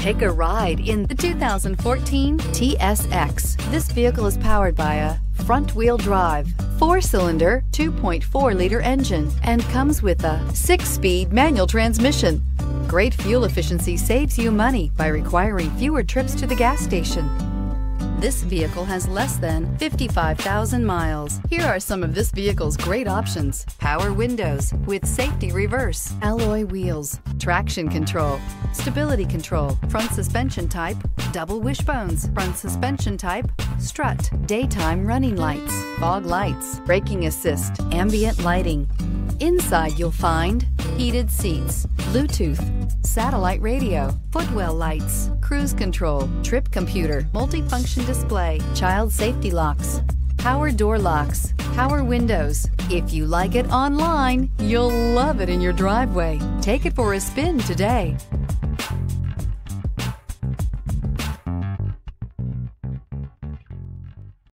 Take a ride in the 2014 TSX. This vehicle is powered by a front-wheel drive, four-cylinder, 2.4-liter engine, and comes with a six-speed manual transmission. Great fuel efficiency saves you money by requiring fewer trips to the gas station. This vehicle has less than 55,000 miles. Here are some of this vehicle's great options. Power windows with safety reverse, alloy wheels, traction control, stability control, front suspension type, double wishbones, front suspension type, strut, daytime running lights, fog lights, braking assist, ambient lighting. Inside you'll find heated seats, Bluetooth, satellite radio, footwell lights, cruise control, trip computer, multifunction display, child safety locks, power door locks, power windows. If you like it online, you'll love it in your driveway. Take it for a spin today.